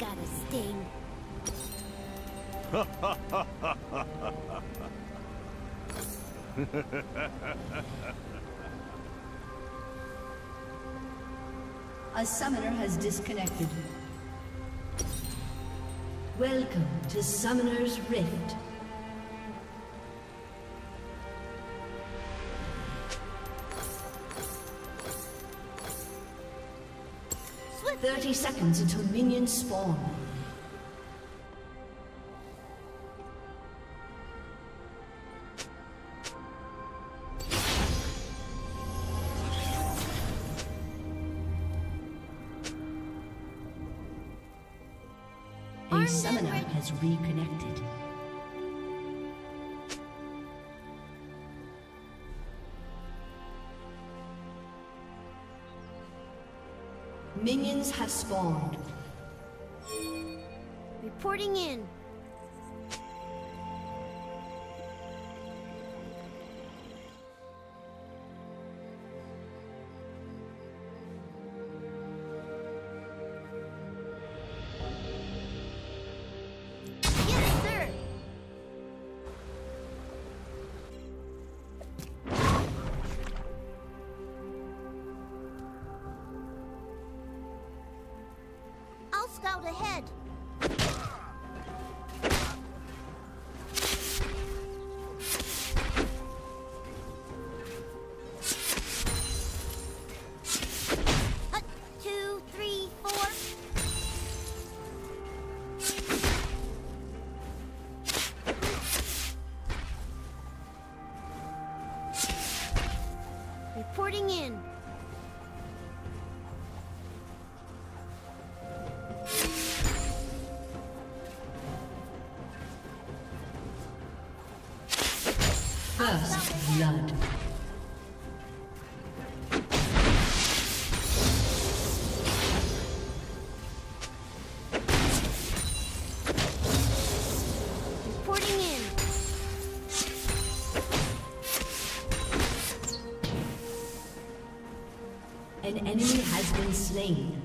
gotta sting. A summoner has disconnected. Welcome to Summoner's Rift. 30 seconds until minions spawn. A summoner has reconnected. Minions have spawned. reporting in. Blood. In. An enemy has been slain.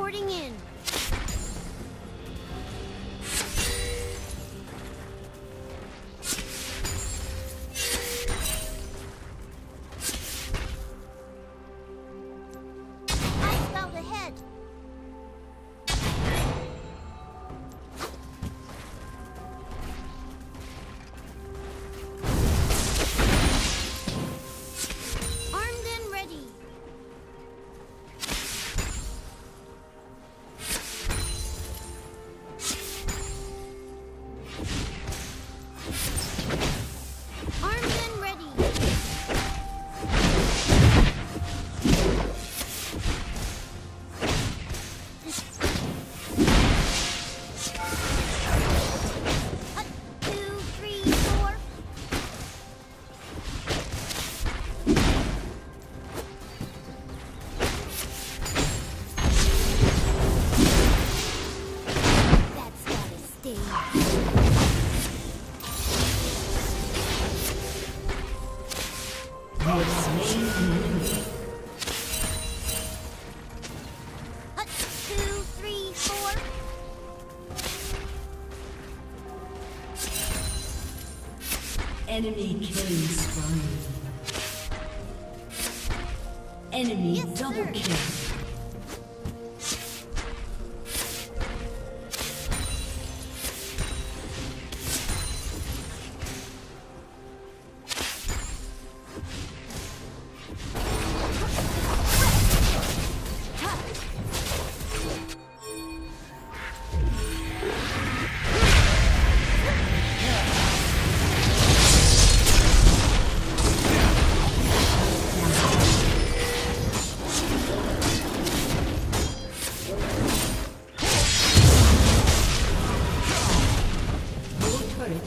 Teleporting in. Enemy killing spree. Enemy yes, double sir. kill.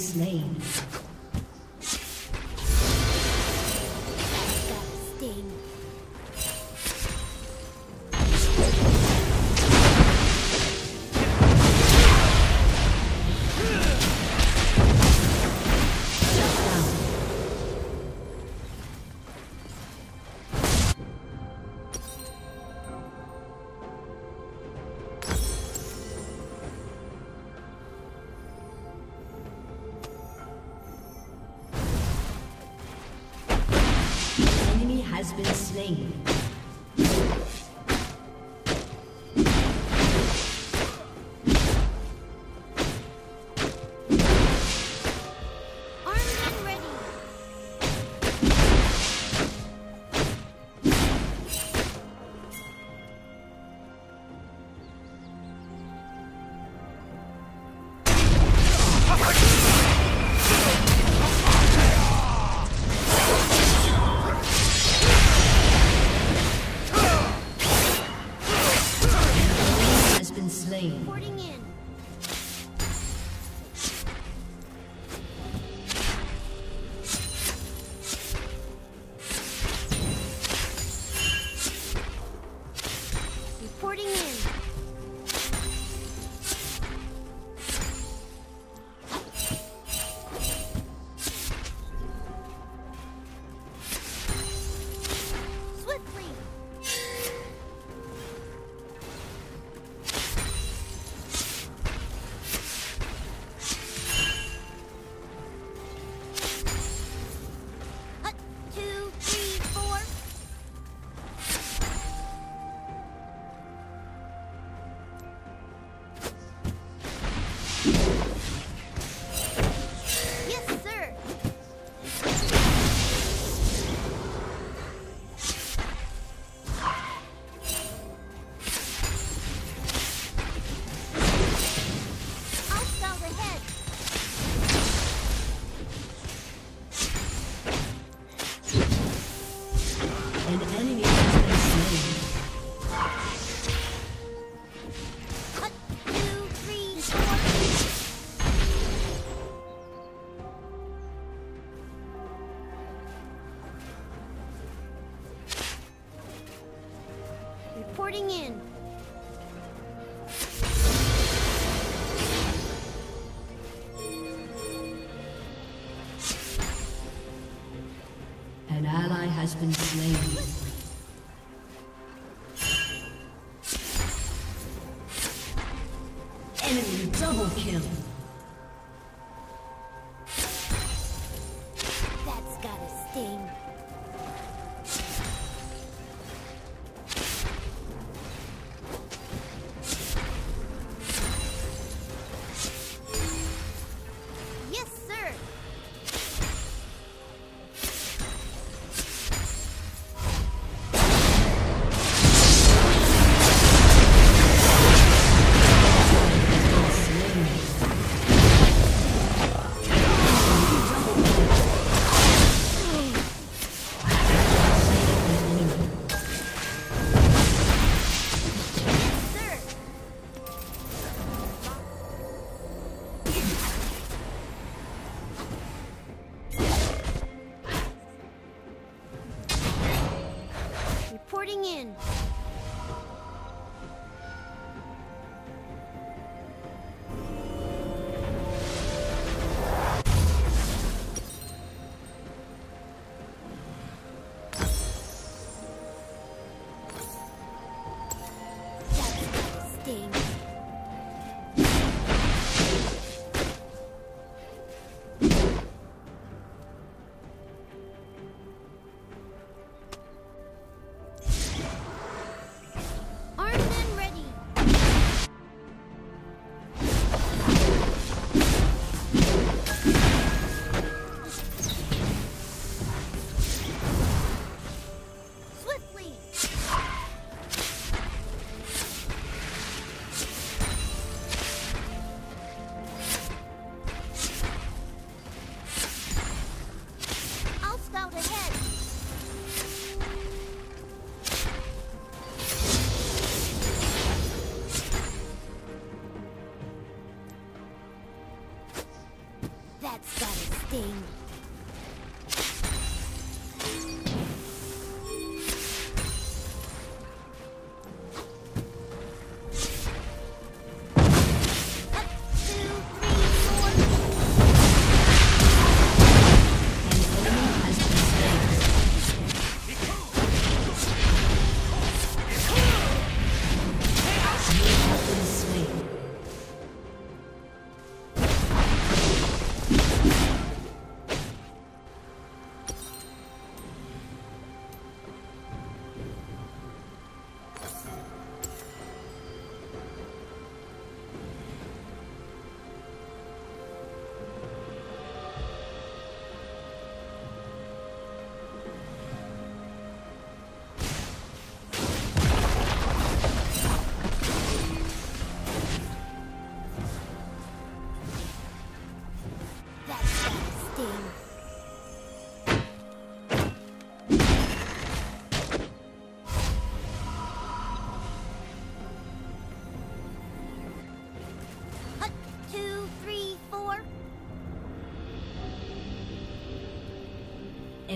slain. Slain.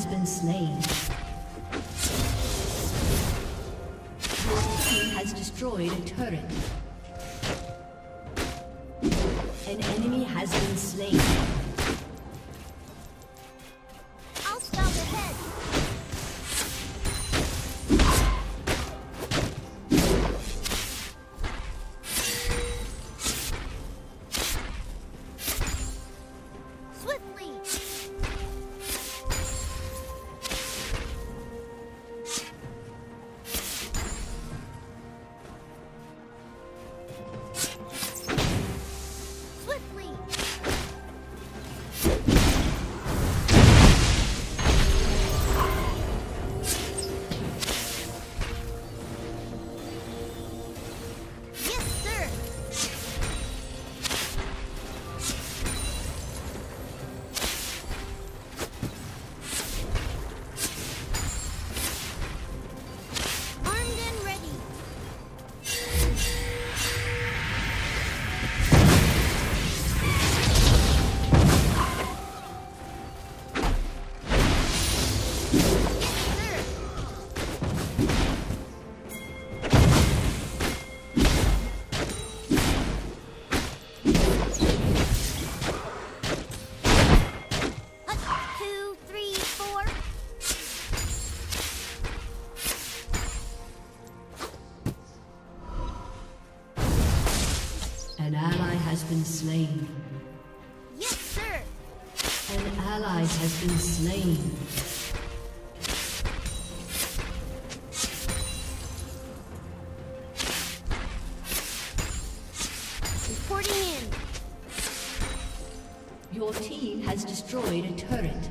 Has been slain. Your team has destroyed a turret. Slain. Yes, sir. An ally has been slain. Reporting in. Your team has destroyed a turret.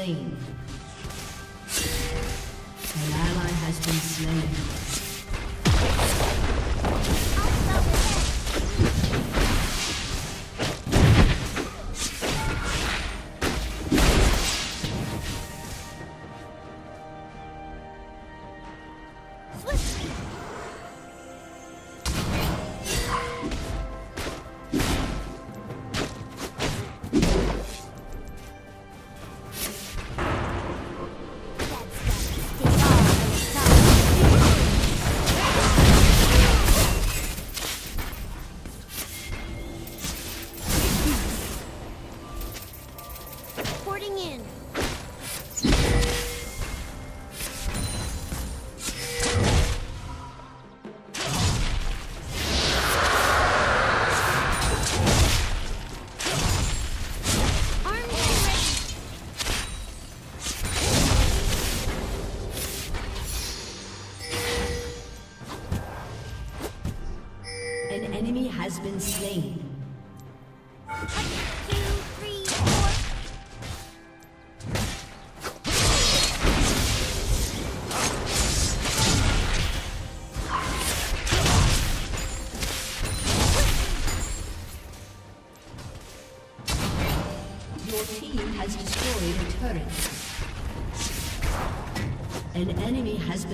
Slain.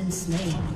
Been slain.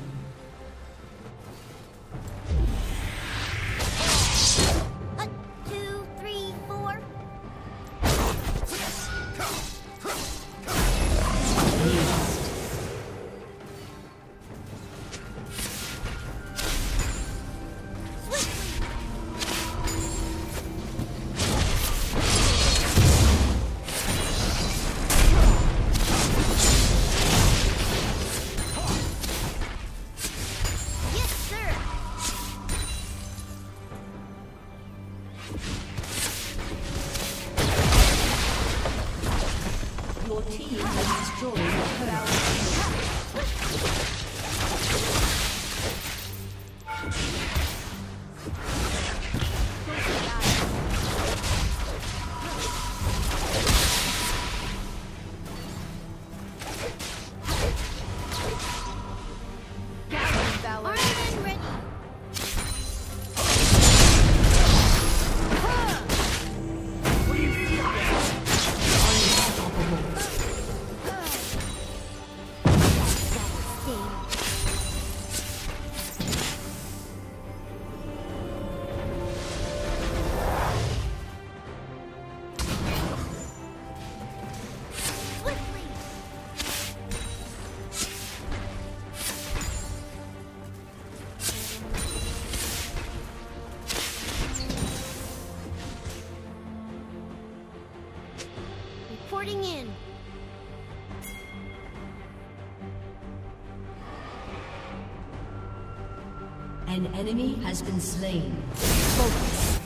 Enemy has been slain. Focus.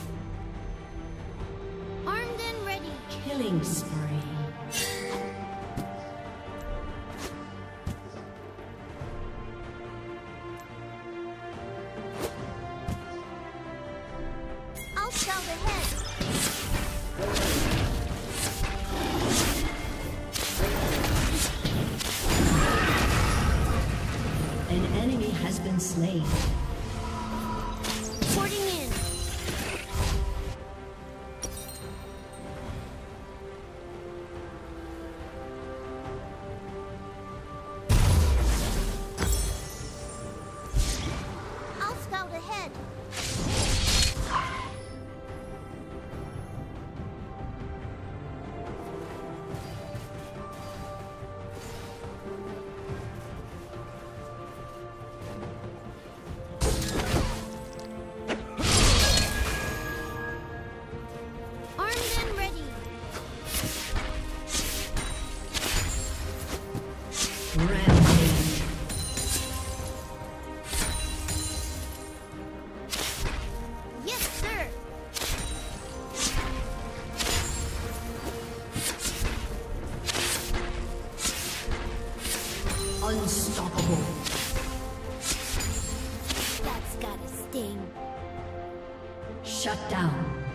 Armed and ready. Killing spree. An enemy has been slain. Unstoppable. That's got a sting. Shut down.